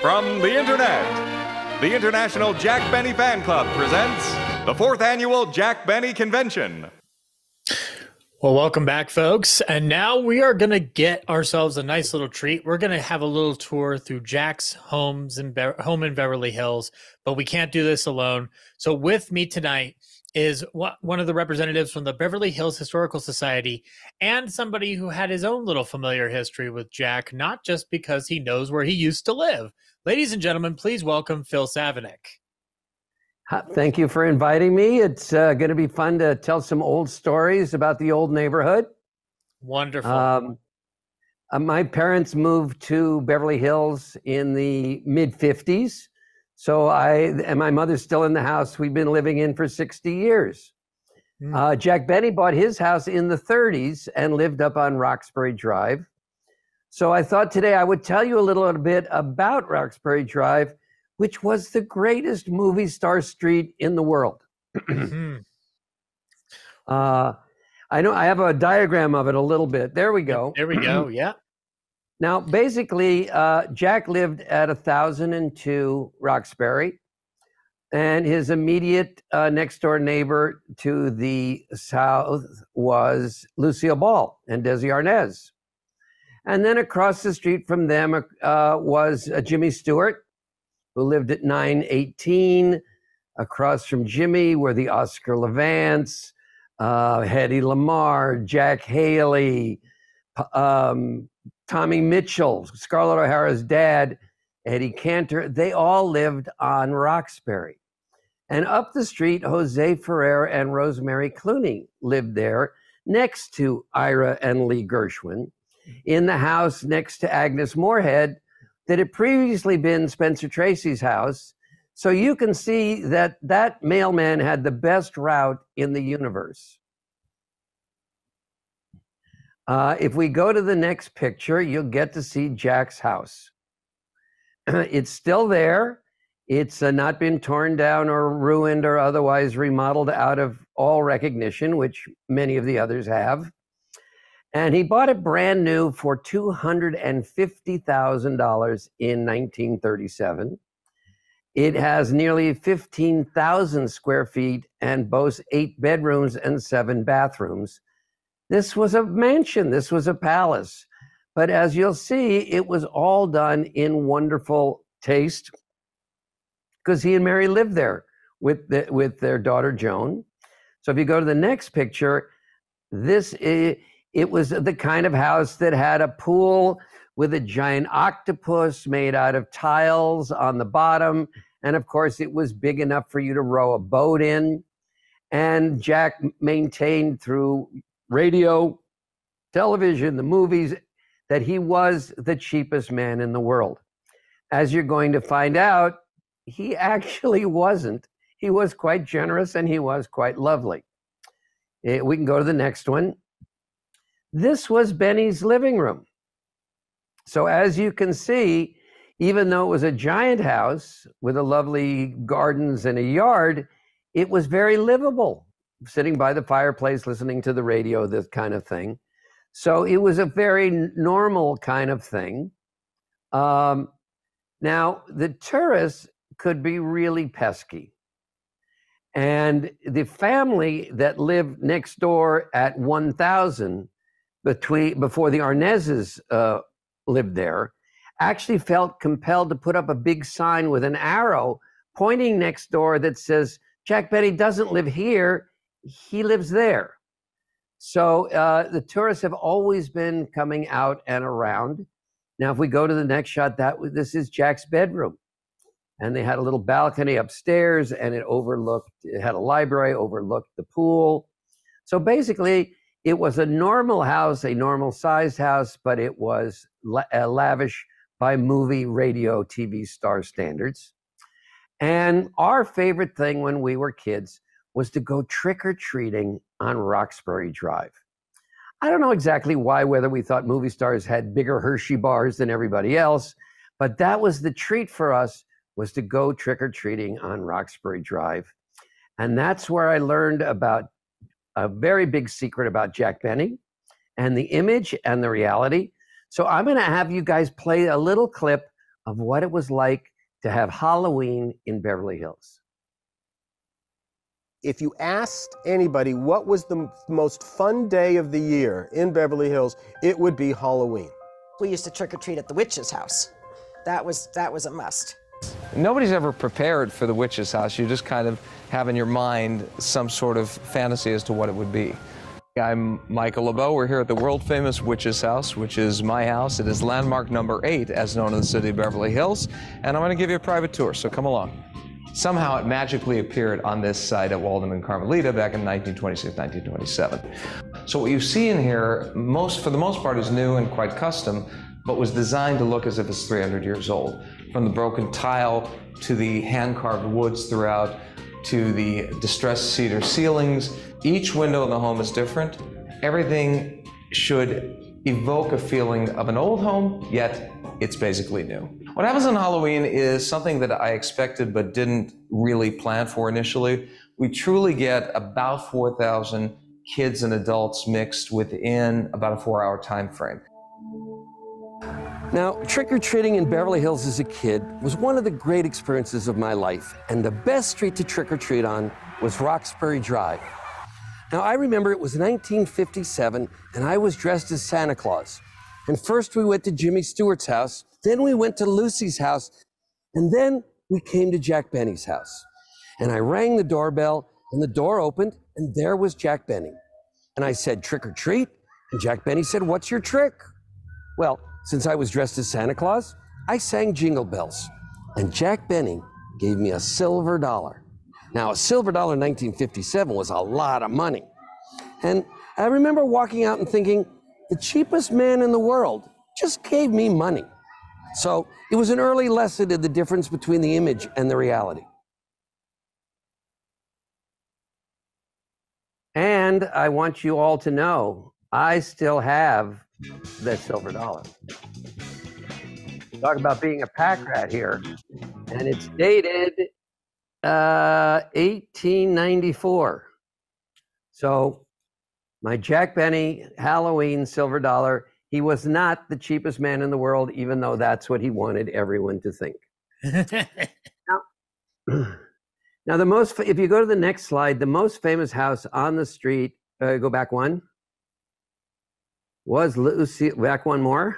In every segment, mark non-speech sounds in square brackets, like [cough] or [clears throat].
From the Internet, the International Jack Benny Fan Club presents the fourth annual Jack Benny Convention. Well, welcome back, folks. And now we are going to get ourselves a nice little treat. We're going to have a little tour through Jack's homes in Be- home in Beverly Hills, but we can't do this alone. So, with me tonight is one of the representatives from the Beverly Hills Historical Society and somebody who had his own little familiar history with Jack, not just because he knows where he used to live. Ladies and gentlemen, please welcome Phil Savenick. Thank you for inviting me. It's uh, going to be fun to tell some old stories about the old neighborhood. Wonderful. Um, uh, my parents moved to Beverly Hills in the mid 50s. So I and my mother's still in the house we've been living in for 60 years. Mm. Uh, Jack Benny bought his house in the 30s and lived up on Roxbury Drive. So I thought today I would tell you a little bit about Roxbury Drive which was the greatest movie star street in the world. [clears throat] mm-hmm. uh, I know I have a diagram of it a little bit. There we go. There we go. [clears throat] Yeah. Now, basically, uh, Jack lived at 1002 Roxbury, and his immediate uh, next door neighbor to the south was Lucille Ball and Desi Arnaz. And then across the street from them uh, was uh, Jimmy Stewart who lived at 918. Across from Jimmy were the Oscar Levants, uh, Hedy Lamarr, Jack Haley, um, Tommy Mitchell, Scarlett O'Hara's dad, Eddie Cantor. They all lived on Roxbury. And up the street, Jose Ferrer and Rosemary Clooney lived there next to Ira and Lee Gershwin. In the house next to Agnes Moorehead that had previously been Spencer Tracy's house. So you can see that that mailman had the best route in the universe. Uh, if we go to the next picture, you'll get to see Jack's house. [clears throat] it's still there. It's uh, not been torn down or ruined or otherwise remodeled out of all recognition, which many of the others have and he bought it brand new for $250,000 in 1937. It has nearly 15,000 square feet and boasts eight bedrooms and seven bathrooms. This was a mansion, this was a palace. But as you'll see, it was all done in wonderful taste because he and Mary lived there with, the, with their daughter Joan. So if you go to the next picture, this is it was the kind of house that had a pool with a giant octopus made out of tiles on the bottom. And of course, it was big enough for you to row a boat in. And Jack maintained through radio, television, the movies, that he was the cheapest man in the world. As you're going to find out, he [laughs] actually wasn't. He was quite generous and he was quite lovely. Eh, we can go to the next one. This was Benny's living room. So, as you can see, even though it was a giant house with a lovely gardens and a yard, it was very livable, sitting by the fireplace, listening to the radio, this kind of thing. So, it was a very normal kind of thing. Um, now, the tourists could be really pesky. And the family that lived next door at 1000 between before the Arnazes uh, lived there, actually felt compelled to put up a big sign with an arrow pointing next door that says Jack Benny doesn't live here; he lives there. So uh, the tourists have always been coming out and around. Now, if we go to the next shot, that this is Jack's bedroom, and they had a little balcony upstairs, and it overlooked. It had a library, overlooked the pool. So basically, it was a normal house, a normal sized house, but it was la- uh, lavish by movie, radio, TV star standards. And our favorite thing when we were kids was to go trick or treating on Roxbury Drive. I don't know exactly why, whether we thought movie stars had bigger Hershey bars than everybody else, but that was the treat for us was to go trick or treating on Roxbury Drive. And that's where I learned about a very big secret about Jack Benny and the image and the reality. So I'm going to have you guys play a little clip of what it was like to have Halloween in Beverly Hills. If you asked anybody what was the most fun day of the year in Beverly Hills, it would be Halloween. We used to trick or treat at the witch's house. That was that was a must. Nobody's ever prepared for the witch's house. You just kind of have in your mind some sort of fantasy as to what it would be. I'm Michael LeBeau. We're here at the world famous Witch's House, which is my house. It is landmark number eight, as known in the city of Beverly Hills. And I'm going to give you a private tour, so come along. Somehow it magically appeared on this site at Walden and Carmelita back in 1926, 1927. So what you see in here, most for the most part, is new and quite custom, but was designed to look as if it's 300 years old. From the broken tile to the hand-carved woods throughout, to the distressed cedar ceilings, each window in the home is different. Everything should evoke a feeling of an old home, yet it's basically new. What happens on Halloween is something that I expected but didn't really plan for initially. We truly get about 4,000 kids and adults mixed within about a four hour time frame. Now, trick or treating in Beverly Hills as a kid was one of the great experiences of my life, and the best street to trick or treat on was Roxbury Drive. Now, I remember it was 1957, and I was dressed as Santa Claus. And first we went to Jimmy Stewart's house, then we went to Lucy's house, and then we came to Jack Benny's house. And I rang the doorbell, and the door opened, and there was Jack Benny. And I said, Trick or treat? And Jack Benny said, What's your trick? Well, since I was dressed as Santa Claus, I sang Jingle Bells. And Jack Benny gave me a silver dollar. Now, a silver dollar in 1957 was a lot of money. And I remember walking out and thinking, the cheapest man in the world just gave me money. So it was an early lesson in the difference between the image and the reality. And I want you all to know I still have that silver dollar. Talk about being a pack rat here. And it's dated uh, 1894. So my Jack Benny Halloween silver dollar. He was not the cheapest man in the world, even though that's what he wanted everyone to think. [laughs] now, [clears throat] now, the most, if you go to the next slide, the most famous house on the street, uh, go back one, was Lucy, back one more.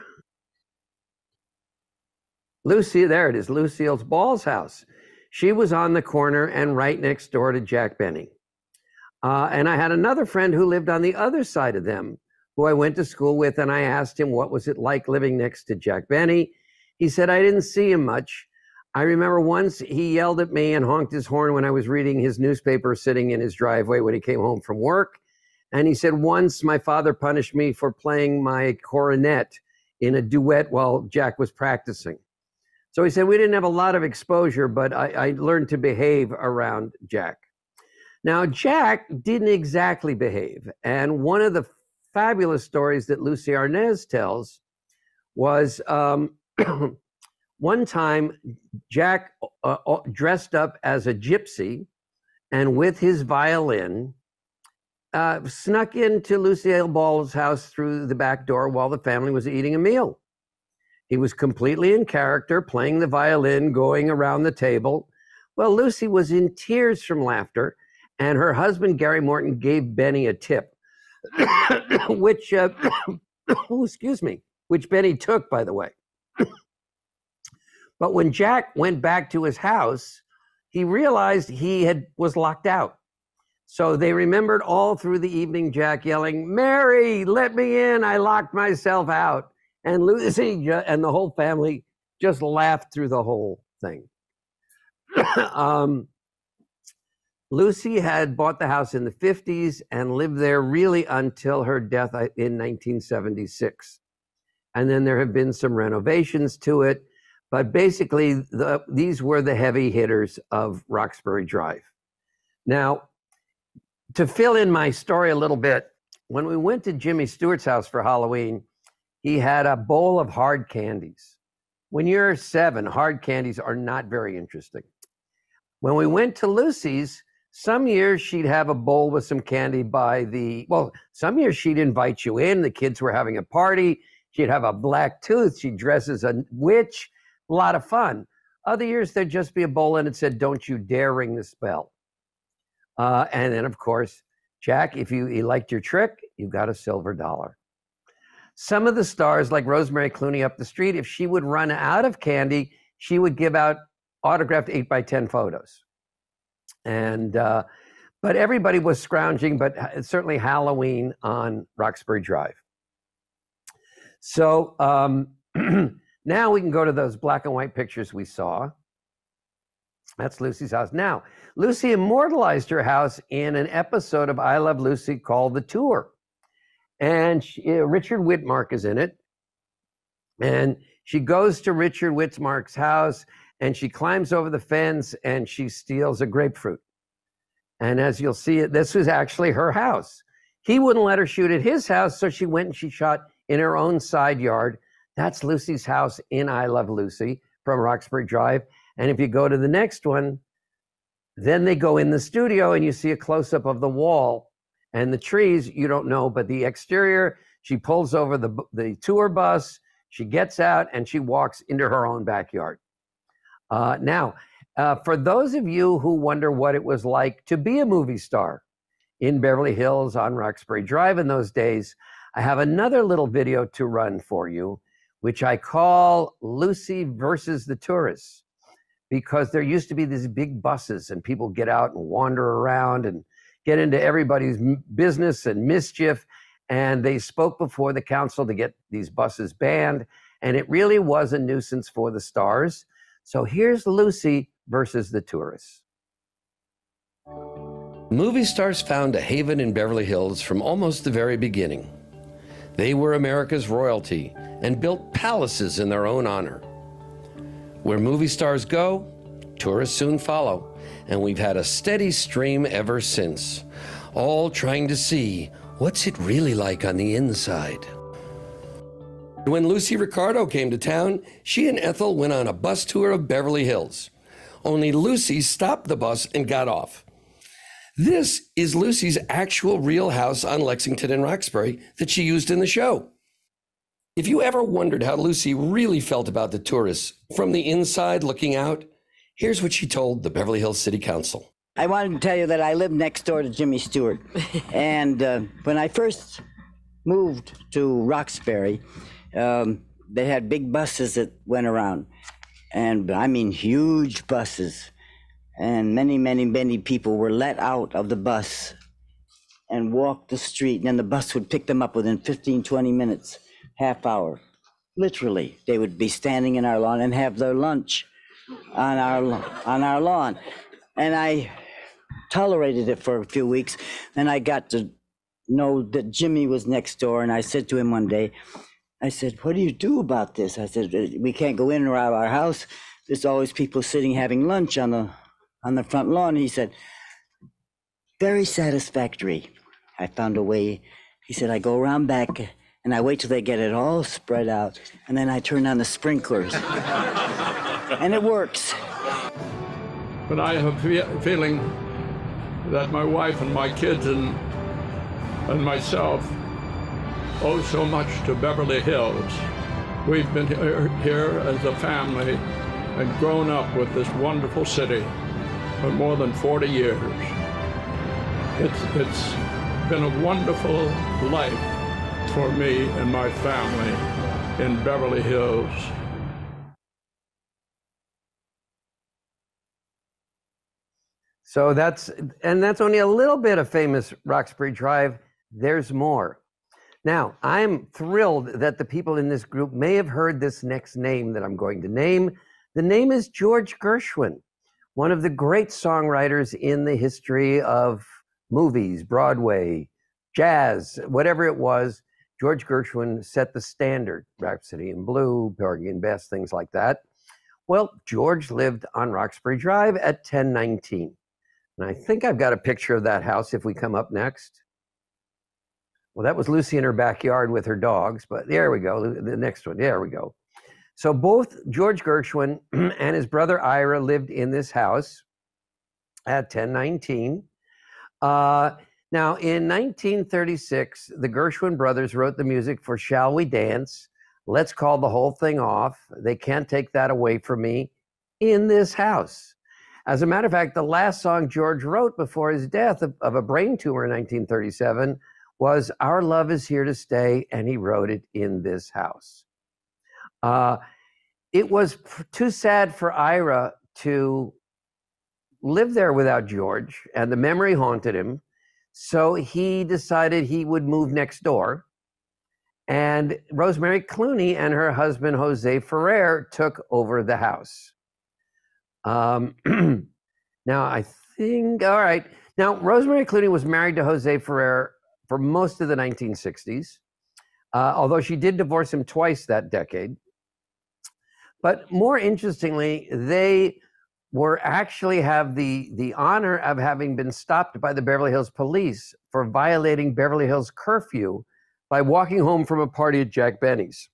Lucy, there it is, Lucille's Ball's house. She was on the corner and right next door to Jack Benny. Uh, and I had another friend who lived on the other side of them, who I went to school with, and I asked him what was it like living next to Jack Benny. He said I didn't see him much. I remember once he yelled at me and honked his horn when I was reading his newspaper sitting in his driveway when he came home from work. And he said once my father punished me for playing my cornet in a duet while Jack was practicing. So he said we didn't have a lot of exposure, but I, I learned to behave around Jack. Now, Jack didn't exactly behave. And one of the fabulous stories that Lucie Arnaz tells was um, [clears throat] one time Jack uh, uh, dressed up as a gypsy and with his violin uh, snuck into Lucille Ball's house through the back door while the family was eating a meal. He was completely in character, playing the violin, going around the table. Well, Lucy was in tears from laughter and her husband Gary Morton gave Benny a tip, [coughs] which, uh, [coughs] oh, excuse me, which Benny took, by the way. but when Jack went back to his house, he realized he had was locked out. So they remembered all through the evening Jack yelling, "Mary, let me in! I locked myself out." And Lucy and the whole family just laughed through the whole thing. [coughs] um, Lucy had bought the house in the 50s and lived there really until her death uh, in 1976. And then there have been some renovations to it. But basically, the, these were the heavy hitters of Roxbury Drive. Now, to fill in my story a little bit, when we went to Jimmy Stewart's house for Halloween, he had a bowl of hard candies. When you're seven, hard candies are not very interesting. When we went to Lucy's, some years she'd have a bowl with some candy by the, well, some years she'd invite you in. The kids were having a party. She'd have a black tooth. She'd dress as a witch. A lot of fun. Other years, there'd just be a bowl and it said, Don't you dare ring the bell. Uh, and then, of course, Jack, if you, you liked your trick, you got a silver dollar. Some of the stars, like Rosemary Clooney up the street, if she would run out of candy, she would give out autographed 8 by 10 photos. And, uh, but everybody was scrounging, but certainly Halloween on Roxbury Drive. So um, [clears throat] now we can go to those black and white pictures we saw. That's Lucy's house. Now, Lucy immortalized her house in an episode of I Love Lucy called The Tour. And she, uh, Richard Widmark is in it. And she goes to Richard Widmark's house and she climbs over the fence and she steals a grapefruit. And as you'll see, this was actually her house. He wouldn't let her shoot at his house, so she went and she shot in her own side yard. That's Lucy's house in I Love Lucy from Roxbury Drive. And if you go to the next one, then they go in the studio and you see a close up of the wall and the trees. You don't know, but the exterior, she pulls over the, the tour bus, she gets out, and she walks into her own backyard. Uh, now, uh, for those of you who wonder what it was like to be a movie star in Beverly Hills on Roxbury Drive in those days, I have another little video to run for you, which I call Lucy versus the Tourists because there used to be these big buses and people get out and wander around and get into everybody's business and mischief. And they spoke before the council to get these buses banned. And it really was a nuisance for the stars. So here's Lucy versus the tourists. Movie stars found a haven in Beverly Hills from almost the very beginning. They were America's royalty and built palaces in their own honor. Where movie stars go, tourists soon follow, and we've had a steady stream ever since, all trying to see what's it really like on the inside. When Lucy Ricardo came to town, she and Ethel went on a bus tour of Beverly Hills. Only Lucy stopped the bus and got off. This is Lucy's actual real house on Lexington and Roxbury that she used in the show. If you ever wondered how Lucy really felt about the tourists from the inside looking out, here's what she told the Beverly Hills City Council. I wanted to tell you that I lived next door to Jimmy Stewart. [laughs] and uh, when I first moved to Roxbury, um, they had big buses that went around. And I mean, huge buses. And many, many, many people were let out of the bus and walked the street. And then the bus would pick them up within 15, 20 minutes half hour. Literally, they would be standing in our lawn and have their lunch on our on our lawn. And I tolerated it for a few weeks. Then I got to know that Jimmy was next door, and I said to him one day, I said, "What do you do about this?" I said, "We can't go in or out of our house. There's always people sitting having lunch on the on the front lawn." He said, "Very satisfactory." I found a way. He said, "I go around back and I wait till they get it all spread out, and then I turn on the sprinklers. and it works. But I have a feeling that my wife and my kids and, and myself owe so much to Beverly Hills. We've been er, here as a family and grown up with this wonderful city for more than 40 years. It's, it's been a wonderful life for me and my family in Beverly Hills. So that's, and that's only a little bit of famous Roxbury Drive. There's more. Now, I'm thrilled that the people in this group may have heard this next name that I'm going to name. The name is George Gershwin, one of the great songwriters in the history of movies, Broadway, jazz, whatever it was. George Gershwin set the standard, Rhapsody in Blue, Porgy and Bess, things like that. Well, George lived on Roxbury Drive at 1019. And I think I've got a picture of that house if we come up next. Well, that was Lucy in her backyard with her dogs, but there we go. The next one, there we go. So both George Gershwin [clears throat] and his brother Ira lived in this house at 1019. Uh, now, in 1936, the Gershwin brothers wrote the music for Shall We Dance? Let's call the whole thing off. They can't take that away from me in this house. As a matter of fact, the last song George wrote before his death of, of a brain tumor in 1937 was Our Love is Here to Stay, and he wrote it in this house. Uh, it was too sad for Ira to live there without George, and the memory haunted him. So he decided he would move next door. And Rosemary Clooney and her husband, Jose Ferrer, took over the house. Um, [clears throat] now, I think, all right. Now, Rosemary Clooney was married to Jose Ferrer for most of the 1960s, uh, although she did divorce him twice that decade. But more interestingly, they were actually have the the honor of having been stopped by the Beverly Hills police for violating Beverly Hills curfew by walking home from a party at Jack Benny's.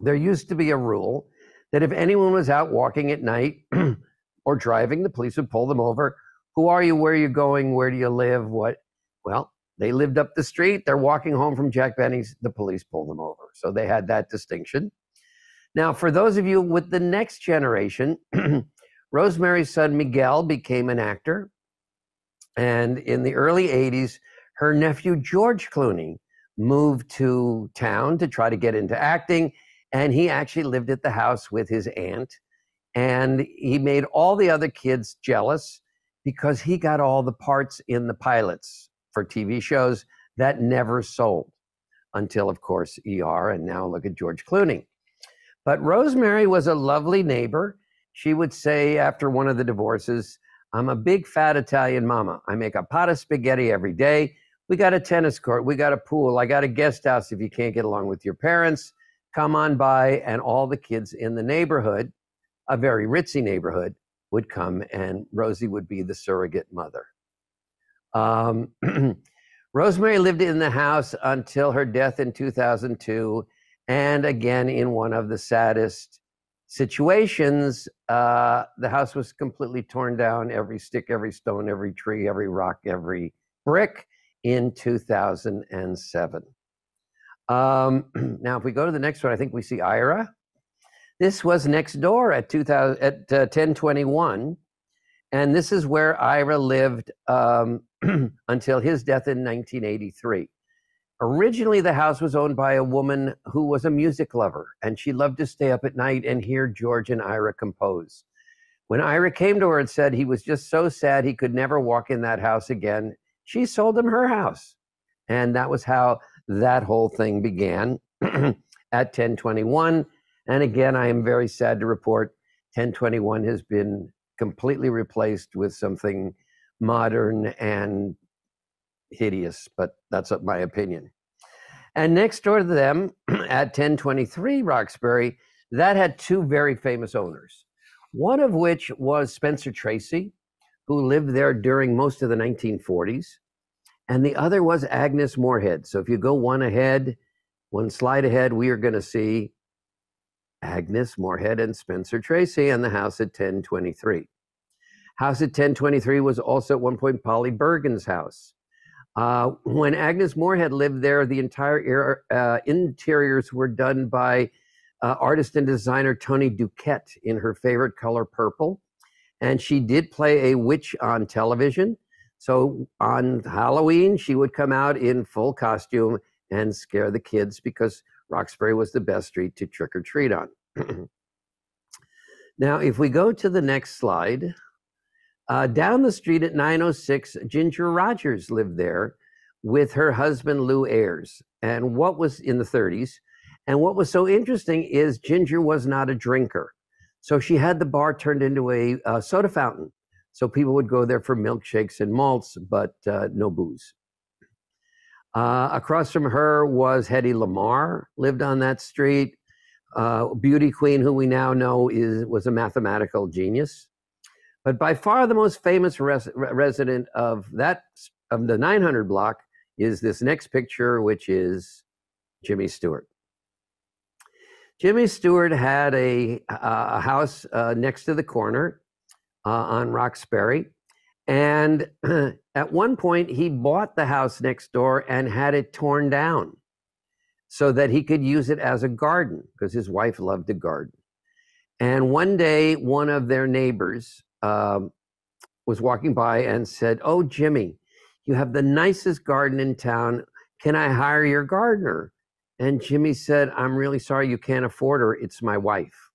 There used to be a rule that if anyone was out walking at night [clears throat] or driving, the police would pull them over. Who are you? Where are you going? Where do you live? What? Well, they lived up the street. They're walking home from Jack Benny's. The police pulled them over. So they had that distinction. Now, for those of you with the next generation, [clears throat] Rosemary's son Miguel became an actor. And in the early 80s, her nephew George Clooney moved to town to try to get into acting. And he actually lived at the house with his aunt. And he made all the other kids jealous because he got all the parts in the pilots for TV shows that never sold until, of course, ER. And now look at George Clooney. But Rosemary was a lovely neighbor. She would say after one of the divorces, I'm a big fat Italian mama. I make a pot of spaghetti every day. We got a tennis court. We got a pool. I got a guest house if you can't get along with your parents. Come on by. And all the kids in the neighborhood, a very ritzy neighborhood, would come and Rosie would be the surrogate mother. Um, [clears throat] Rosemary lived in the house until her death in 2002. And again, in one of the saddest situations, uh, the house was completely torn down every stick, every stone, every tree, every rock, every brick in 2007. Um, [clears throat] now, if we go to the next one, I think we see Ira. This was next door at 2000 at uh, 1021, and this is where Ira lived um, [clears throat] until his death in 1983. Originally, the house was owned by a woman who was a music lover, and she loved to stay up at night and hear George and Ira compose. When Ira came to her and said he was just so sad he could never walk in that house again, she sold him her house. And that was how that whole thing began [clears throat] at 1021. And again, I am very sad to report 1021 has been completely replaced with something modern and hideous, but that's my opinion. And next door to them [clears throat] at 1023 Roxbury, that had two very famous owners. One of which was Spencer Tracy, who lived there during most of the 1940s. And the other was Agnes Moorehead. So if you go one ahead, one slide ahead, we are going to see Agnes Moorehead and Spencer Tracy and the house at 1023. House at 1023 was also at one point Polly Bergen's house. Uh, when Agnes Moorehead lived there, the entire uh, interiors were done by uh, artist and designer Tony Duquette in her favorite color, purple. And she did play a witch on television. So on Halloween, she would come out in full costume and scare the kids because Roxbury was the best street to trick or treat on. [clears throat] now, if we go to the next slide, uh, down the street at 906, Ginger Rogers lived there with her husband Lew Ayres. And what was in the 30s? And what was so interesting is Ginger was not a drinker. So she had the bar turned into a, a soda fountain. So people would go there for milkshakes and malts, but uh, no booze. Uh, across from her was Hedy Lamarr, lived on that street. Uh, beauty queen, who we now know is was a mathematical genius. But by far the most famous res- resident of that of the 900 block is this next picture, which is Jimmy Stewart. Jimmy Stewart had a, a house uh, next to the corner uh, on Roxbury. And [clears throat] at one point, he bought the house next door and had it torn down. so that he could use it as a garden because his wife loved to garden. And one day, one of their neighbors um, was walking by and said, Oh, Jimmy, you have the nicest garden in town. Can I hire your gardener? And Jimmy said, I'm really sorry you can't afford her. It's my wife.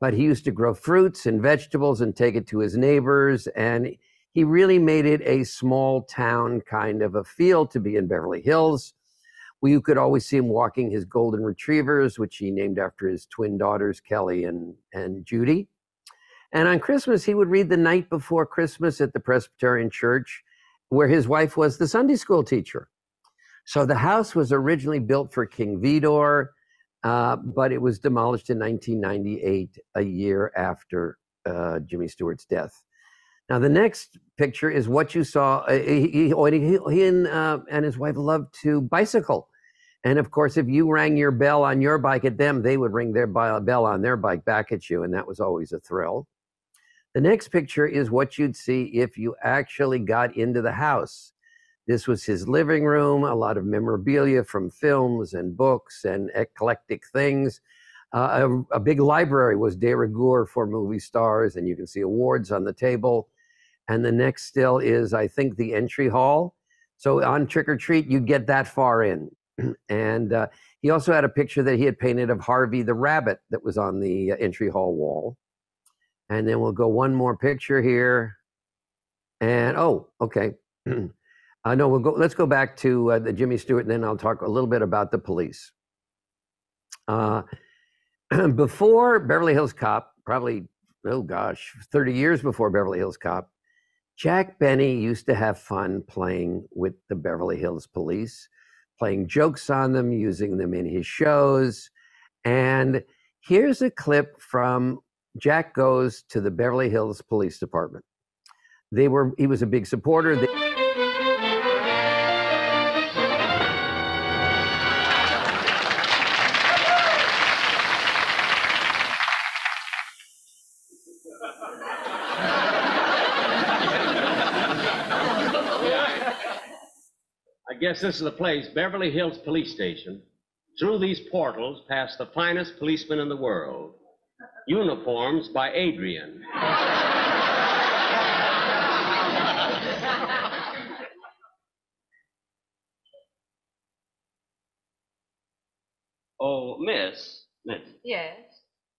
But he used to grow fruits and vegetables and take it to his neighbors. And he really made it a small town kind of a feel to be in Beverly Hills. Well, you could always see him walking his golden retrievers, which he named after his twin daughters, Kelly and, and Judy. And on Christmas, he would read the night before Christmas at the Presbyterian Church, where his wife was the Sunday school teacher. So the house was originally built for King Vidor, uh, but it was demolished in 1998, a year after uh, Jimmy Stewart's death. Now, the next picture is what you saw. Uh, he, he, he, and, uh, and his wife loved to bicycle. And of course, if you rang your bell on your bike at them, they would ring their bell on their bike back at you. And that was always a thrill. The next picture is what you'd see if you actually got into the house. This was his living room, a lot of memorabilia from films and books and eclectic things. Uh, a, a, big library was de rigueur for movie stars, and you can see awards on the table. And the next still is, I think, the entry hall. So on Trick or Treat, you get that far in. [clears throat] and uh, he also had a picture that he had painted of Harvey the rabbit that was on the uh, entry hall wall. And then we'll go one more picture here. And oh, okay. [clears throat] uh, no, we'll go. Let's go back to uh, the Jimmy Stewart, and then I'll talk a little bit about the police. Uh, [clears throat] before Beverly Hills Cop, probably oh gosh, 30 years before Beverly Hills Cop, Jack Benny used to have fun playing with the Beverly Hills Police, playing jokes on them, using them in his shows. And here's a clip from Jack goes to the Beverly Hills Police Department. They were he was a big supporter. They- I guess this is the place, Beverly Hills Police Station. Through these portals pass the finest policemen in the world. Uniforms by Adrian. [laughs] oh, Miss, Miss, Yes.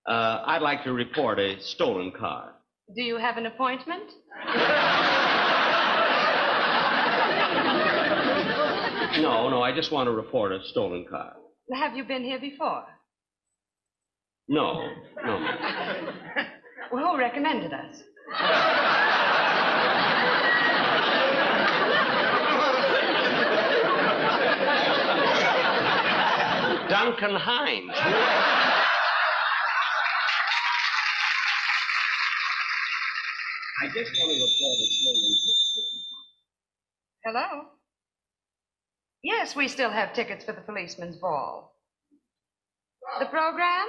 uh, I'd like to report a stolen car. Do you have an appointment? [laughs] No, no, I just want to report a stolen car. Have you been here before? No, no, miss. [laughs] Well, who recommended us? Duncan Hines. I just want to report a stolen Hello? Yes, we still have tickets for the policeman's ball. The program?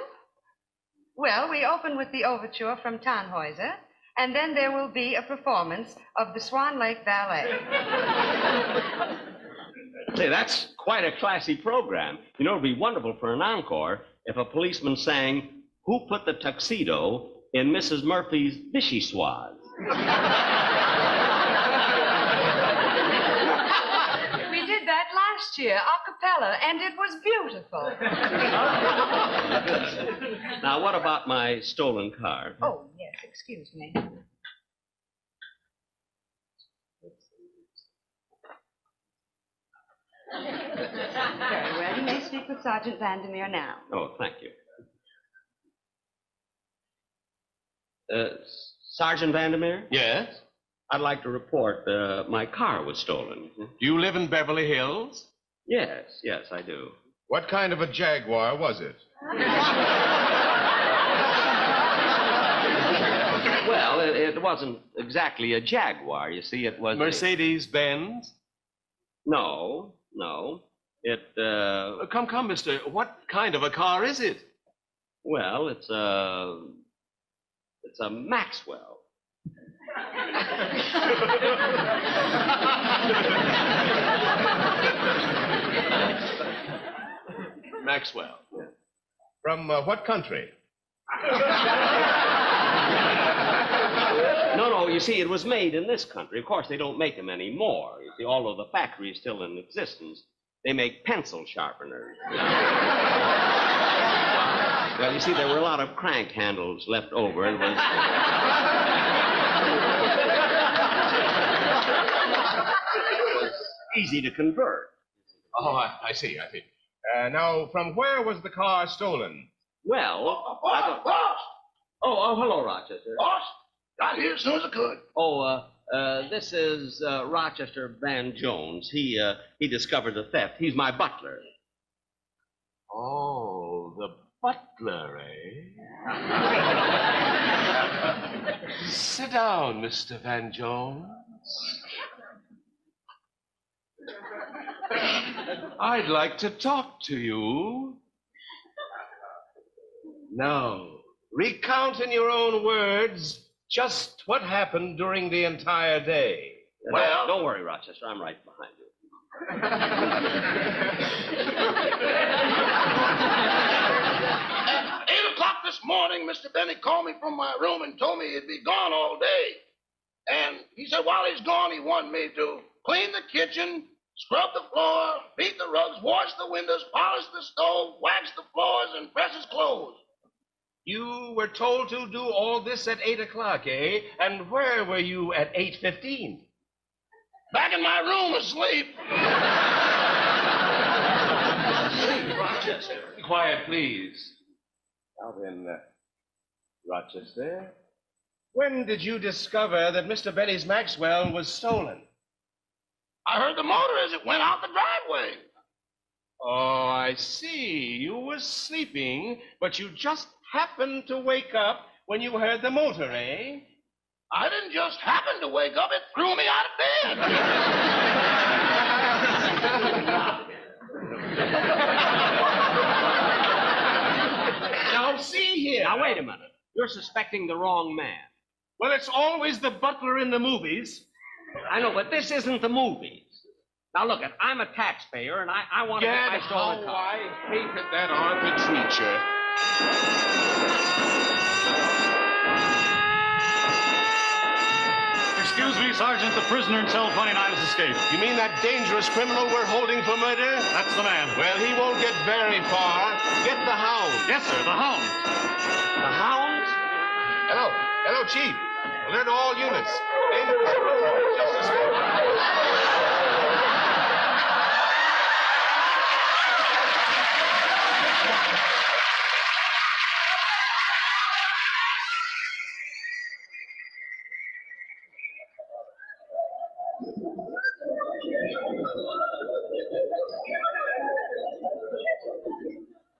Well, we open with the overture from Tannhäuser, and then there will be a performance of the Swan Lake Ballet. Say, that's quite a classy program. You know, it'd be wonderful for an encore if a policeman sang, Who Put the Tuxedo in Mrs. Murphy's Vichyssoise? we did that last year, a cappella, and it was beautiful. [laughs] now, what about my stolen car? Oh, yes, excuse me. Very well, you may speak with Sergeant Vandermeer now. Oh, thank you. Uh, Sergeant Vandermeer? Yes? I'd like to report uh, my car was stolen. Do you live in Beverly Hills? Yes, yes, I do. What kind of a Jaguar was it? [laughs] Well, it, it wasn't exactly a Jaguar. You see, it was. a- Mercedes Benz? No, no. It, uh, Come, come, mister. What kind of a car is it? well, it's a. It's a Maxwell. [laughs] [laughs] Maxwell. From uh, what country? No, no, you see, it was made in this country. Of course, they don't make them anymore. You see, although the factory is still in existence, they make pencil sharpeners. well, you see, there were a lot of crank handles left over, and it was [laughs] easy to convert. Oh, I, I see, I see. Uh, now, from where was the car stolen? Well, I thought- Oh, oh, hello, Rochester. Boss, got here as soon as I could. Oh, uh, uh, this is uh, Rochester Van Jones. He uh, he discovered the theft. He's my butler. Oh, the butler, eh? [laughs] Sit down, Mr. Van Jones. I'd like to talk to you. Now, recount in your own words just what happened during the entire day. Well, don't, don't worry, Rochester. I'm right behind you. At 8 o'clock this morning, Mr. Benny called me from my room and told me he'd be gone all day. And he said while he's gone, he wanted me to clean the kitchen, scrub the floor, beat the rugs, wash the windows, polish the stove, wax the floors, and press his clothes. You were told to do all this at 8 o'clock, eh? And where were you at 8.15? Back in my room asleep. Rochester. Quiet, please. Now then, uh, Rochester, when did you discover that Mr. Benny's Maxwell was stolen? I heard the motor as it went out the driveway. Oh, I see. You were sleeping, but you just happened to wake up when you heard the motor, eh? I didn't just happen to wake up, it threw me out of bed. [laughs] now, see here. Now, wait a minute. You're suspecting the wrong man. Well, it's always the butler in the movies. I know, but this isn't the movies. Now, look, it. I'm a taxpayer, and I, I want to Gad, get my stolen how car. I hated that Arthur Treacher. Excuse me, Sergeant. The prisoner in cell 29 has escaped. You mean that dangerous criminal we're holding for murder? That's the man. Well, he won't get very far. Get the hound. Yes, sir, the hound. The hounds? Hello. Hello, Chief. Alert all units. Dangerous criminal just escaped.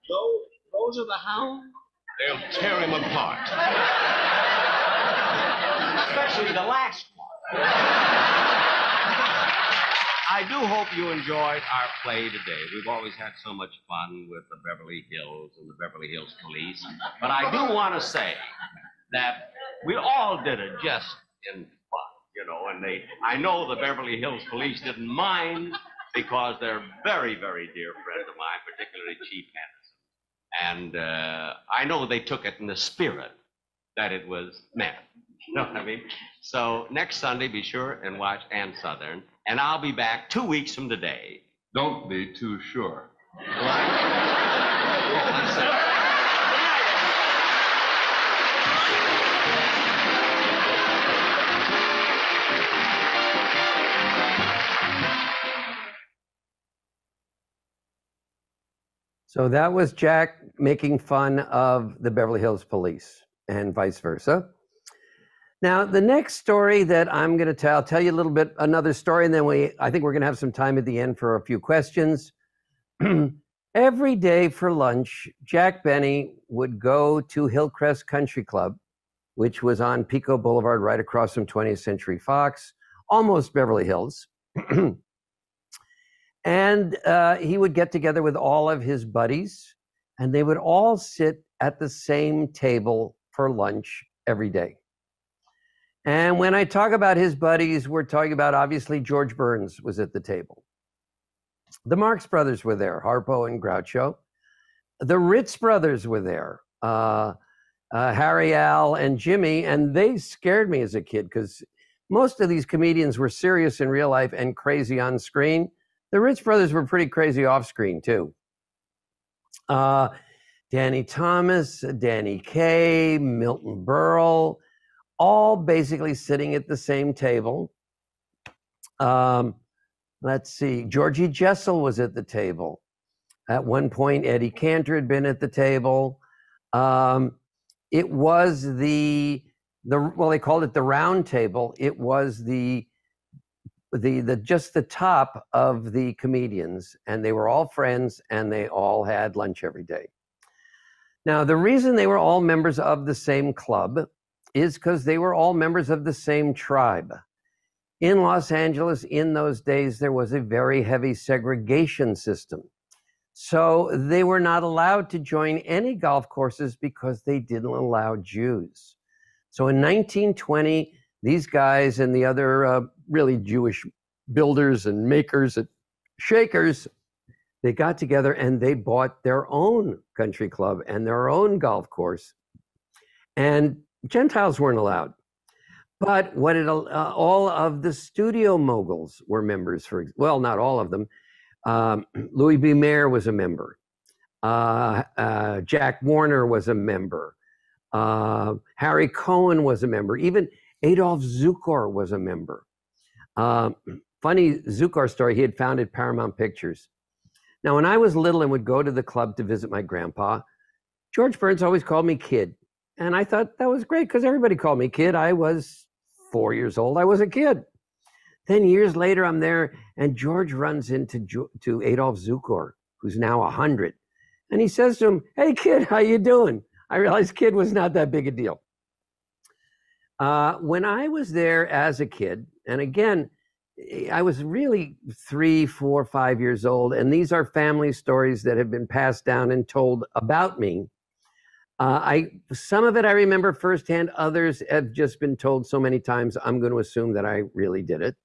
Those, those are the hounds? They'll tear him apart. Especially the last one. I do hope you enjoyed our play today. We've always had so much fun with the Beverly Hills and the Beverly Hills Police. But I do want to say that we all did it just in fun, you know, and they I know the Beverly Hills Police didn't mind because they're very, very dear friends of mine, particularly Chief Henderson. And uh, I know they took it in the spirit that it was meant. You know what I mean? So next Sunday, be sure and watch Ann Sothern, and I'll be back two weeks from today. Don't be too sure. So that was Jack making fun of the Beverly Hills Police and vice versa. Now, the next story that I'm going to tell, I'll tell you a little bit another story, and then we, I think we're going to have some time at the end for a few questions. [clears throat] Every day for lunch, Jack Benny would go to Hillcrest Country Club, which was on Pico Boulevard, right across from 20th Century Fox, almost Beverly Hills. [clears throat] and uh, he would get together with all of his buddies, and they would all sit at the same table for lunch every day. And when I talk about his buddies, we're talking about obviously George Burns was at the table. The Marx Brothers were there, Harpo and Groucho. the Ritz brothers were there. Uh, uh, Harry, Al, and Jimmy, and they scared me as a kid because most of these comedians were serious in real life and crazy on screen. The Ritz brothers were pretty crazy off screen too. Uh, Danny Thomas, Danny Kaye, Milton Berle, all basically sitting at the same table. Um, let's see, Georgie Jessel was at the table. At one point, Eddie Cantor had been at the table. Um, it was the the well, they called it the round table. It was the the the just the top of the comedians, and they were all friends, and they all had lunch every day. Now, the reason they were all members of the same club is because they were all members of the same tribe. In Los Angeles, in those days, there was a very heavy segregation system. So they were not allowed to join any golf courses because they didn't allow Jews. So in 1920, these guys and the other uh, really Jewish builders and makers at Shakers they got together and they bought their own country club and their own golf course. And Gentiles weren't allowed. But what it, uh, all of the studio moguls were members for, well, not all of them. Um, [clears throat] Louis B. Mayer was a member. Uh, uh, Jack Warner was a member. Uh, Harry Cohn was a member. Even Adolph Zukor was a member. Um, [clears throat] funny Zukor story, he had founded Paramount Pictures. Now, when I was little and would go to the club to visit my grandpa, George Burns always called me kid. And I thought that was great because everybody called me kid. I was four years old. I was a kid. Then years later, I'm there, and George runs into to Adolph Zukor, who's now a 100. And he says to him, Hey, kid, how you doing? I realized kid was not that big a deal. Uh, when I was there as a kid, and again, I was really three, four, five years old, and these are family stories that have been passed down and told about me. Uh, I some of it I remember firsthand. Others have just been told so many times. I'm going to assume that I really did it.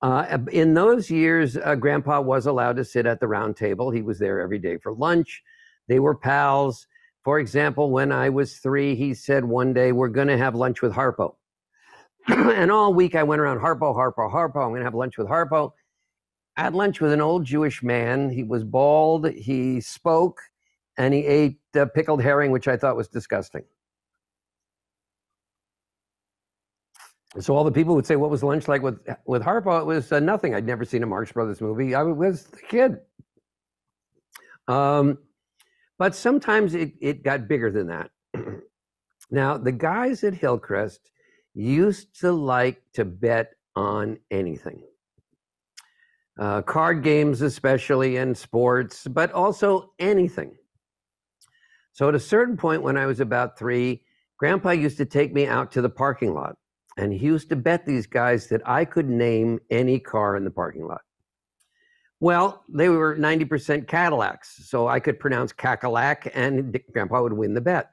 Uh, in those years, uh, Grandpa was allowed to sit at the round table. He was there every day for lunch. They were pals. For example, when I was three, he said one day, "We're going to have lunch with Harpo." [clears throat] and all week I went around Harpo, Harpo, Harpo. I'm going to have lunch with Harpo. Had lunch with an old Jewish man. He was bald. He spoke, and he ate uh, pickled herring, which I thought was disgusting. So all the people would say, "What was lunch like with with Harpo?" It was uh, nothing. I'd never seen a Marx Brothers movie. I was a kid. Um, but sometimes it, it got bigger than that. [clears throat] now the guys at Hillcrest used to like to bet on anything. Uh, card games, especially, and sports, but also anything. So at a certain point when I was about three, Grandpa used to take me out to the parking lot, and he used to bet these guys that I could name any car in the parking lot. Well, they were 90% Cadillacs, so I could pronounce Cackalack, and Grandpa would win the bet.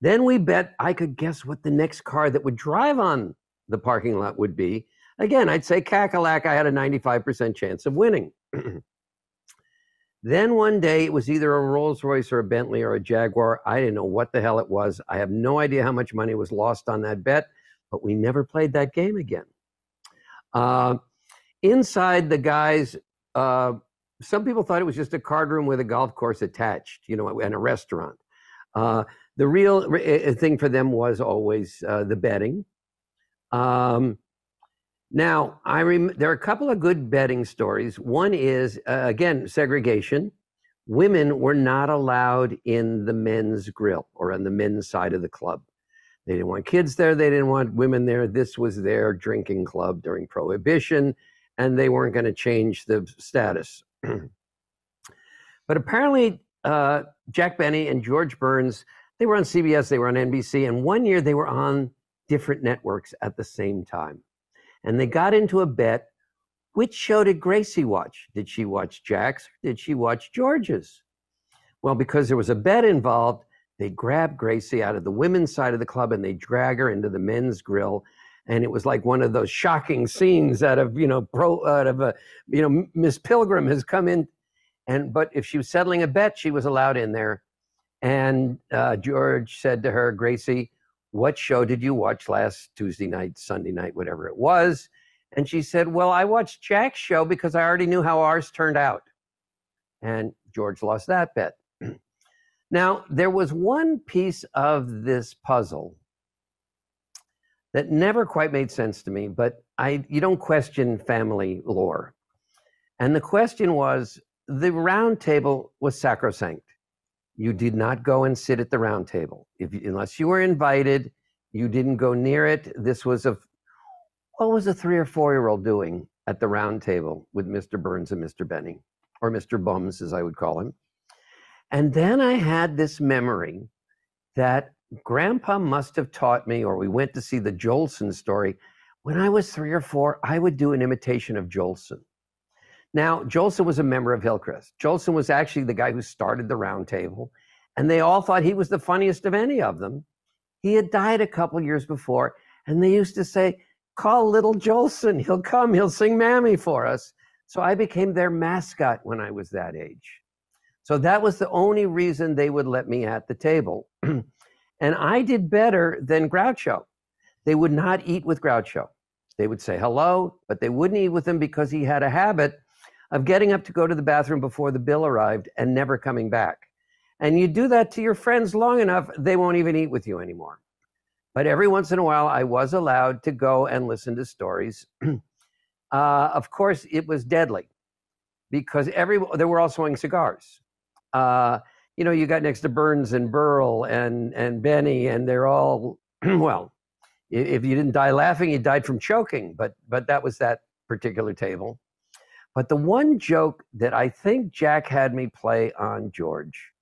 Then we bet I could guess what the next car that would drive on the parking lot would be. Again, I'd say Cackalack, I had a 95% chance of winning. [clears throat] then one day it was either a Rolls Royce or a Bentley or a Jaguar. I didn't know what the hell it was. I have no idea how much money was lost on that bet, but we never played that game again. Uh, inside the guys, uh, some people thought it was just a card room with a golf course attached, you know, and a restaurant. Uh, the real thing for them was always uh, the betting. Um, now, I rem- there are a couple of good betting stories. One is uh, again segregation. Women were not allowed in the men's grill or on the men's side of the club. They didn't want kids there. They didn't want women there. This was their drinking club during Prohibition, and they weren't going to change the status. [clears throat] but apparently, uh, Jack Benny and George Burns they were on CBS, they were on NBC, and one year they were on different networks at the same time. And they got into a bet which show did Gracie watch? Did she watch Jack's? or Did she watch George's? Well, because there was a bet involved, they grabbed Gracie out of the women's side of the club and they drag her into the men's grill. And it was like one of those shocking scenes out of, you know, pro, out of a, you know, Miss Pilgrim has come in And but if she was settling a bet, she was allowed in there. And uh, George said to her, Gracie, what show did you watch last Tuesday night, Sunday night, whatever it was? And she said, Well, I watched Jack's show because I already knew how ours turned out. And George lost that bet. [clears throat] now, there was one piece of this puzzle that never quite made sense to me, but I you don't question family lore. And the question was the round table was sacrosanct. You did not go and sit at the round table. If unless you were invited, you didn't go near it. This was a what was a three or four year old doing at the round table with Mr. Burns and Mr. Benny, or Mr. Bums, as I would call him. And then I had this memory that grandpa must have taught me, or we went to see the Jolson story. When I was three or four, I would do an imitation of Jolson. Now, Jolson was a member of Hillcrest. Jolson was actually the guy who started the round table, and they all thought he was the funniest of any of them. He had died a couple years before, and they used to say, Call little Jolson. He'll come, he'll sing Mammy for us. So I became their mascot when I was that age. So that was the only reason they would let me at the table. [clears throat] and I did better than Groucho. They would not eat with Groucho. They would say hello, but they wouldn't eat with him because he had a habit of getting up to go to the bathroom before the bill arrived and never coming back. And you do that to your friends long enough, they won't even eat with you anymore. But every once in a while, I was allowed to go and listen to stories. [clears throat] uh, of course, it was deadly because every they were all swinging cigars uh, you know, you got next to Burns and Berle and and Benny, and they're all [clears throat] well. If you didn't die laughing, you died from choking. But but that was that particular table. But the one joke that I think Jack had me play on George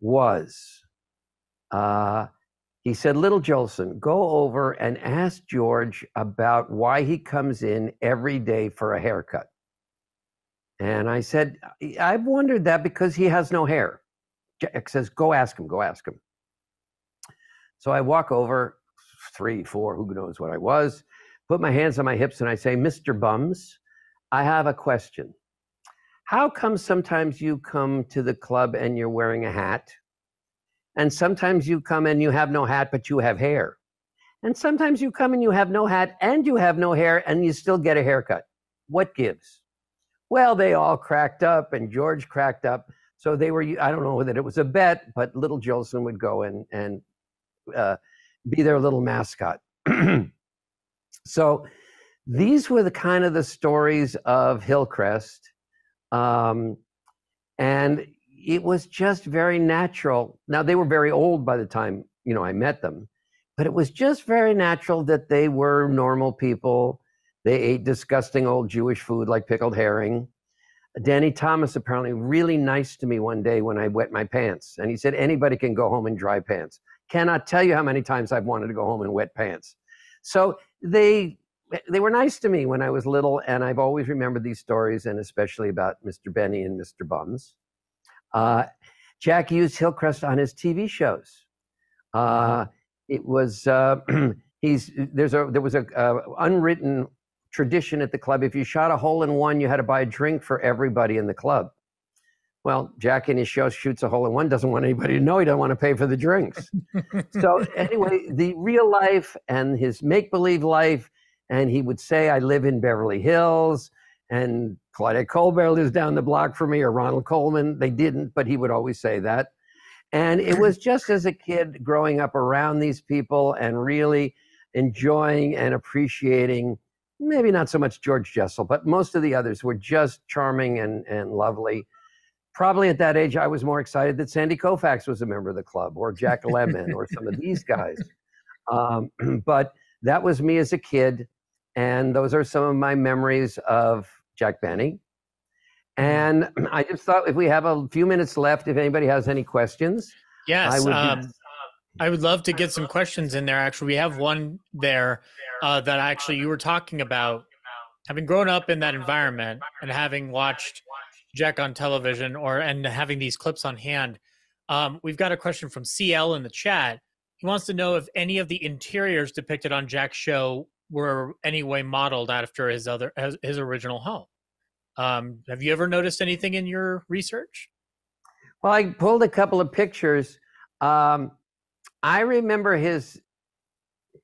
was, uh, he said, "Little Jolson, go over and ask George about why he comes in every day for a haircut." And I said, I've wondered that because he has no hair. Jack says, Go ask him, go ask him. So I walk over, three, four, who knows what I was, put my hands on my hips, and I say, Mr. Bums, I have a question. How come sometimes you come to the club and you're wearing a hat? And sometimes you come and you have no hat, but you have hair. And sometimes you come and you have no hat and you have no hair and you still get a haircut. What gives? Well, they all cracked up and George cracked up. So they were, I don't know that it was a bet, but little Jolson would go and, and uh, be their little mascot. [clears throat] so these were the kind of the stories of Hillcrest. Um, and it was just very natural. Now they were very old by the time, you know, I met them, but it was just very natural that they were normal people they ate disgusting old Jewish food like pickled herring. Danny Thomas apparently really nice to me one day when I wet my pants. And he said, anybody can go home in dry pants. Cannot tell you how many times I've wanted to go home in wet pants. So they they were nice to me when I was little, and I've always remembered these stories, and especially about Mr. Benny and Mr. Bums. Uh, Jack used Hillcrest on his TV shows. Uh, it was uh, [clears throat] he's there's a there was a uh, unwritten tradition at the club. If you shot a hole in one, you had to buy a drink for everybody in the club. Well, Jack in his show shoots a hole in one, doesn't want anybody to know he doesn't want to pay for the drinks. [laughs] so anyway, the real life and his make-believe life, and he would say, I live in Beverly Hills, and Claudette Colbert lives down the block from me, or Ronald Colman. They didn't, but he would always say that. And it was just as a kid growing up around these people and really enjoying and appreciating maybe not so much George Jessel, but most of the others were just charming and, and lovely. Probably at that age, I was more excited that Sandy Koufax was a member of the club or Jack Lemmon or some of these guys. [laughs] Um, [clears throat] but that was me as a kid. And those are some of my memories of Jack Benny. And [clears throat] I just thought if we have a few minutes left, if anybody has any questions, yes, I would um, I would love to get some questions in there. Actually, we have one there uh, that actually you were talking about having grown up in that environment and having watched Jack on television or and having these clips on hand. Um, we've got a question from CL in the chat. He wants to know if any of the interiors depicted on Jack's show were anyway modeled after his other his original home. Um, have you ever noticed anything in your research? Well, I pulled a couple of pictures. Um, I remember his.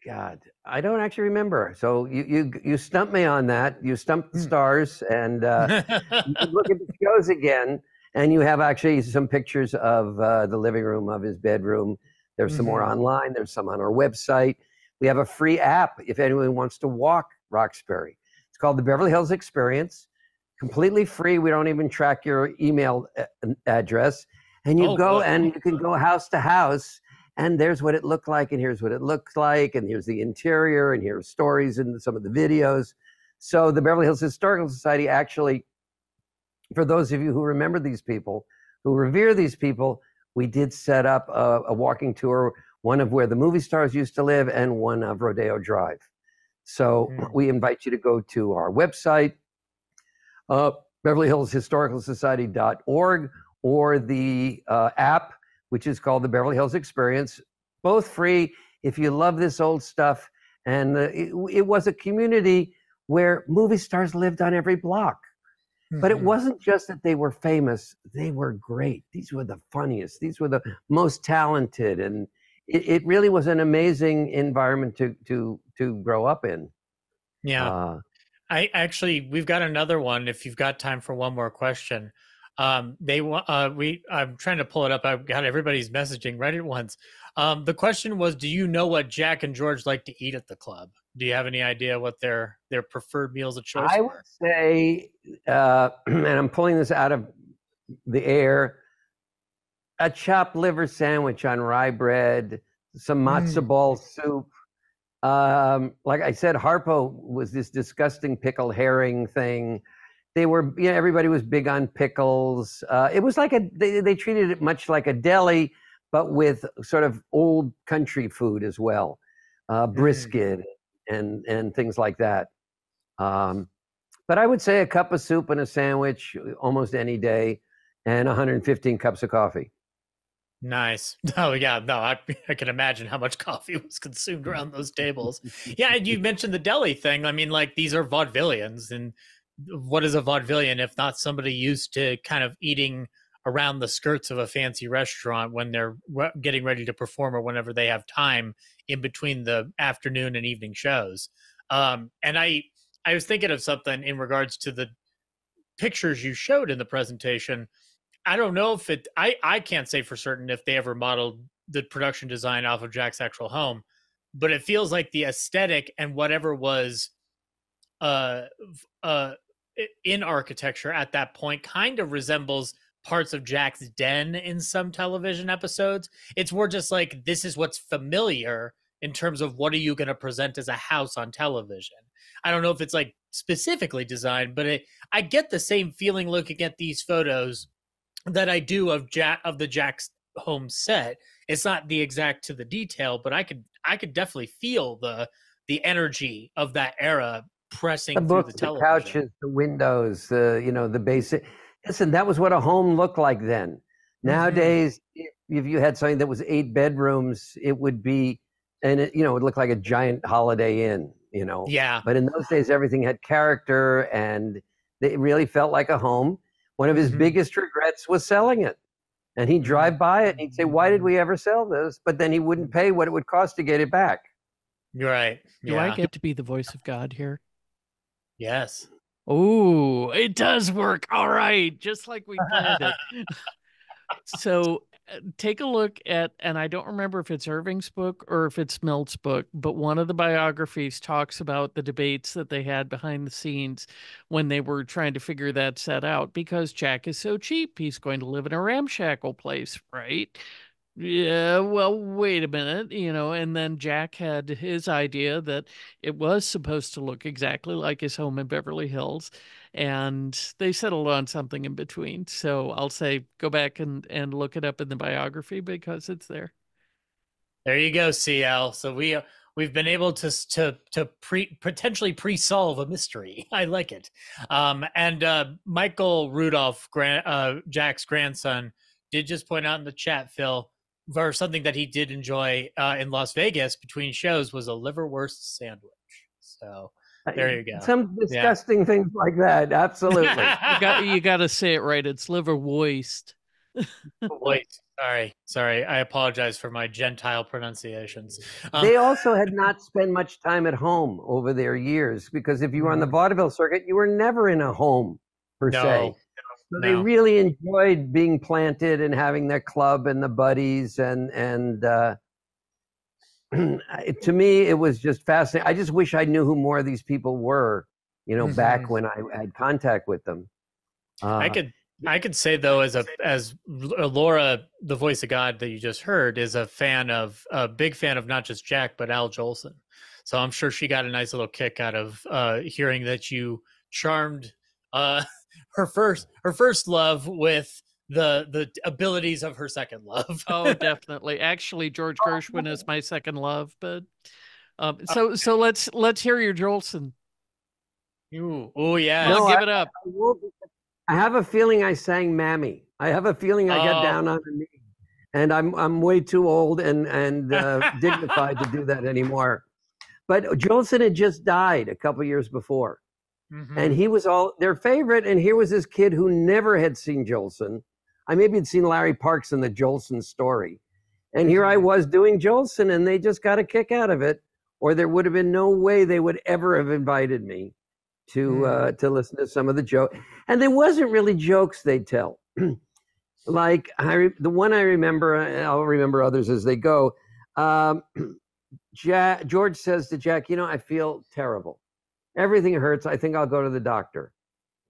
God, I don't actually remember. So you you you stumped me on that. You stumped the stars, and uh, you can look at the [laughs] shows again, and you have actually some pictures of uh, the living room of his bedroom. There's some more Mhm. online. There's some on our website. We have a free app if anyone wants to walk Roxbury. It's called the Beverly Hills Experience. Completely free. We don't even track your email uh, address. And you Oh, go good. and you can go house to house, and there's what it looked like, and here's what it looks like, and here's the interior, and here's stories and some of the videos. So the Beverly Hills Historical Society actually, for those of you who remember these people, who revere these people, we did set up a, a walking tour, one of where the movie stars used to live, and one of Rodeo Drive. So we invite you to go to our website, uh, Beverly Hills Historical Society.org, or the uh, app, which is called the Beverly Hills Experience. Both free if you love this old stuff. And uh, it, it was a community where movie stars lived on every block. But it Mhm. wasn't just that they were famous, they were great. These were the funniest, these were the most talented. And it, it really was an amazing environment to, to, to grow up in. Yeah. Uh, I actually we've got another one. If you've got time for one more question, um, they want uh, we. I'm trying to pull it up. I've got everybody's messaging right at once. Um, the question was, do you know what Jack and George like to eat at the club? Do you have any idea what their their preferred meals of choice I would say, uh, [clears throat] and I'm pulling this out of the air, a chopped liver sandwich on rye bread, some matzo Mm. ball soup. Um, like I said, Harpo was this disgusting pickled herring thing. They were, you know, everybody was big on pickles. Uh, it was like a, they, they treated it much like a deli, but with sort of old country food as well, uh, brisket and and things like that. Um, but I would say a cup of soup and a sandwich almost any day, and 115 cups of coffee. Nice. [laughs] Oh yeah, no, I [laughs] I can imagine how much [laughs] coffee was consumed around those tables. Yeah, and you mentioned the deli thing. I mean, like these are vaudevillians, and what is a vaudevillian if not somebody used to kind of eating around the skirts of a fancy restaurant when they're re- getting ready to perform or whenever they have time in between the afternoon and evening shows. Um, and I I was thinking of something in regards to the pictures you showed in the presentation. I don't know if it. I I can't say for certain if they ever modeled the production design off of Jack's actual home, but it feels like the aesthetic and whatever was, uh, uh, in architecture at that point kind of resembles parts of Jack's den in some television episodes. It's more just like this is what's familiar in terms of what are you going to present as a house on television. I don't know if it's like specifically designed, but it, I get the same feeling looking at these photos that I do of Jack of the Jack's home set. It's not the exact to the detail, but I could I could definitely feel the the energy of that era pressing The through books, the the, television. couches, the windows, the you know the basic. Listen, that was what a home looked like then. Mm-hmm. Nowadays, if if you had something that was eight bedrooms, it would be, and it, you know, it would look like a giant Holiday Inn. You know. Yeah. But in those days, everything had character, and it really felt like a home. One of his Mm-hmm. biggest regrets was selling it. And he'd drive by it and he'd say, Why did we ever sell this? But then he wouldn't pay what it would cost to get it back. You're right. Do I get to be the voice of God here? Yes. Oh, it does work. All right, just like we planned it. [laughs] so Uh, take a look at, and I don't remember if it's Irving's book or if it's Milt's book, but one of the biographies talks about the debates that they had behind the scenes when they were trying to figure that set out because Jack is so cheap. He's going to live in a ramshackle place, right? Yeah, well, wait a minute, you know, and then Jack had his idea that it was supposed to look exactly like his home in Beverly Hills, and they settled on something in between. So I'll say go back and and look it up in the biography because it's there. There you go, CL. So we we've been able to to to pre potentially pre-solve a mystery. [laughs] I like it. Um, and uh, Michael Rudolph, uh, Jack's grandson, did just point out in the chat, Phil, for something that he did enjoy uh, in Las Vegas between shows was a liverwurst sandwich. So There you go. Some Yeah. disgusting things like that. Absolutely. [laughs] you got you got to say it right. It's liverwurst. Wait, sorry, sorry. I apologize for my Gentile pronunciations. Um, they also had not spent much time at home over their years because if you were on the vaudeville circuit, you were never in a home per No, se. So they really enjoyed being planted and having their club and the buddies and and uh, [clears throat] to me it was just fascinating. I just wish I knew who more of these people were, you know, back Mhm. when I had contact with them. I Uh, could I could say though as a as Laura the voice of God that you just heard is a fan of a big fan of not just Jack but Al Jolson. So I'm sure she got a nice little kick out of uh hearing that you charmed uh her first her first love with the the abilities of her second love. Oh, [laughs] definitely. Actually, George Gershwin is my second love, but um, so so let's let's hear your Jolson. Ooh, oh yeah. Well, No, give I- it up. I will I have a feeling I sang Mammy. I have a feeling I got Oh. down on a knee, and I'm I'm way too old and and uh, [laughs] dignified to do that anymore. But Jolson had just died a couple years before, Mhm. and he was all their favorite. And here was this kid who never had seen Jolson. I maybe had seen Larry Parks in the Jolson story, and here I was doing Jolson, and they just got a kick out of it. Or there would have been no way they would ever have invited me to uh, to listen to some of the joke. And there wasn't really jokes they'd tell. [clears throat] like I, re- the one I remember, and I'll remember others as they go. Um, [clears throat] Jack, George says to Jack, "You know, I feel terrible. Everything hurts. I think I'll go to the doctor."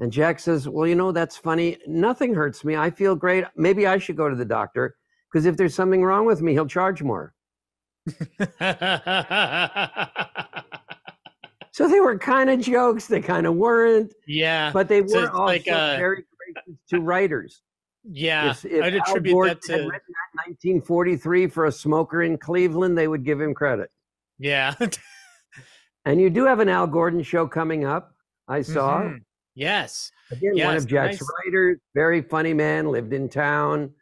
And Jack says, "Well, you know, that's funny. Nothing hurts me. I feel great. Maybe I should go to the doctor because if there's something wrong with me, he'll charge more." [laughs] So they were kind of jokes. They kind of weren't. yeah. But they were also like, uh, very gracious to writers. yeah. If, if I'd Al attribute Gordon that had to that 1943 for a smoker in Cleveland, they would give him credit. yeah. [laughs] And you do have an Al Gordon show coming up. I saw Mhm. Yes. again one of Jack's nice. writers, very funny man, lived in town,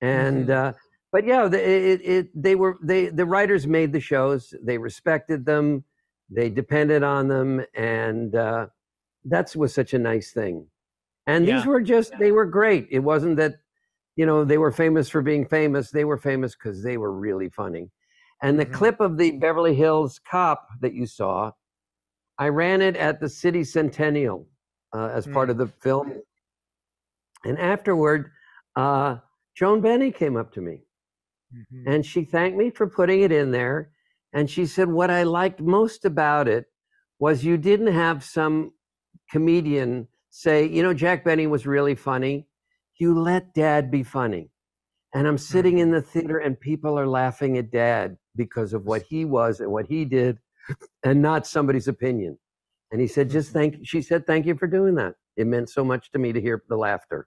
and Mm-hmm. uh, but yeah, the, it, it they were they the writers made the shows. They respected them, they depended on them, and uh, that was such a nice thing. And these Yeah. were just they were great. It wasn't that you know they were famous for being famous. They were famous because they were really funny. And the Mhm. clip of the Beverly Hills Cop that you saw, I ran it at the City Centennial uh, as part Mm. of the film. And afterward, uh, Joan Benny came up to me Mhm. and she thanked me for putting it in there. And she said, What I liked most about it was you didn't have some comedian say, You know, Jack Benny was really funny. You let dad be funny. And I'm sitting in the theater and people are laughing at dad because of what he was and what he did and not somebody's opinion. And he said, Just thank, she said, Thank you for doing that. It meant so much to me to hear the laughter.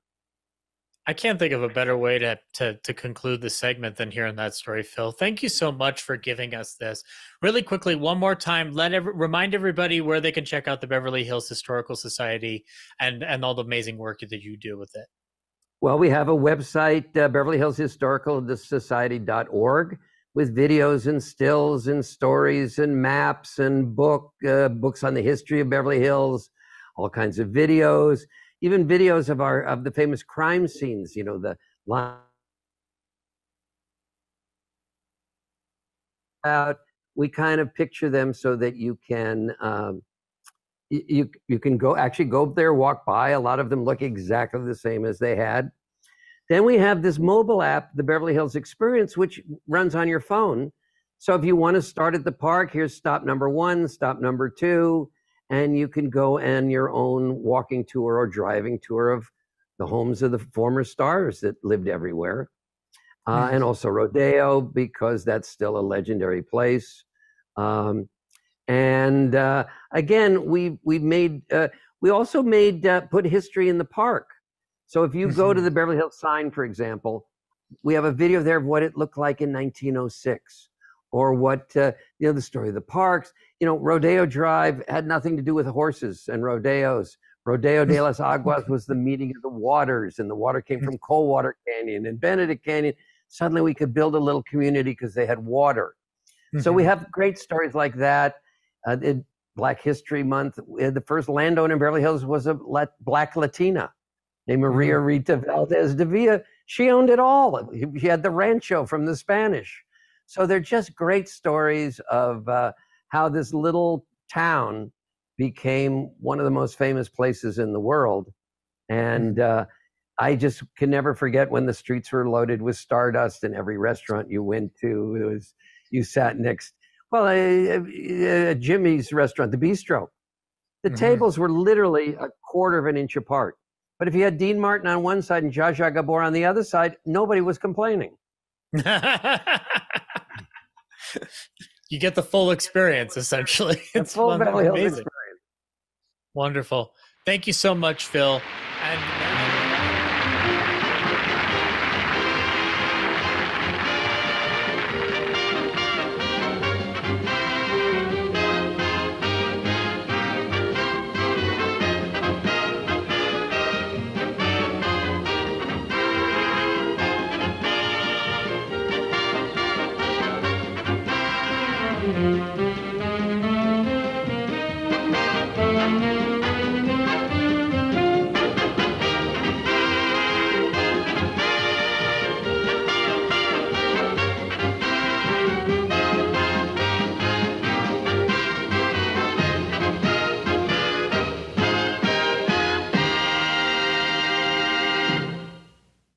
I can't think of a better way to, to to conclude the segment than hearing that story, Phil. Thank you so much for giving us this. Really quickly, one more time, let every, remind everybody where they can check out the Beverly Hills Historical Society and and all the amazing work that you do with it. Well, we have a website, uh, Beverly Hills Historical Society.org, with videos and stills and stories and maps and book uh, books on the history of Beverly Hills, all kinds of videos, even videos of our of the famous crime scenes. You know, the out. We kind of picture them so that you can. Um, you you can go actually go there walk by a lot of them look exactly the same as they had then we have this mobile app the beverly hills experience which runs on your phone. So if you want to start at the park here's stop number one stop number two and you can go on your own walking tour or driving tour of the homes of the former stars that lived everywhere. Uh, and also rodeo because that's still a legendary place. Um, and uh, again we we made uh, we also made uh, put history in the park so if you go to Mhm. the beverly hills sign for example we have a video there of what it looked like in 1906 or what uh, you know the story of the parks you know rodeo drive had nothing to do with horses and rodeos rodeo de las aguas was the meeting of the waters and the water came from coldwater canyon and benedict canyon suddenly we could build a little community because they had water so we Mhm. have great stories like that. Uh, Black History Month. The first landowner in Beverly Hills was a Black Latina named Maria Rita Valdez de Villa. She owned it all. She had the rancho from the Spanish. So they're just great stories of uh, how this little town became one of the most famous places in the world. And uh, I just can never forget when the streets were loaded with stardust and every restaurant you went to, it was you sat next. Well, uh, uh, Jimmy's restaurant, the Bistro, the Mhm. tables were literally a quarter of an inch apart. But if you had Dean Martin on one side and Zsa Zsa Gabor on the other side, nobody was complaining. [laughs] you get the full experience essentially. It's full amazing. experience. Wonderful. Thank you so much, Phil. And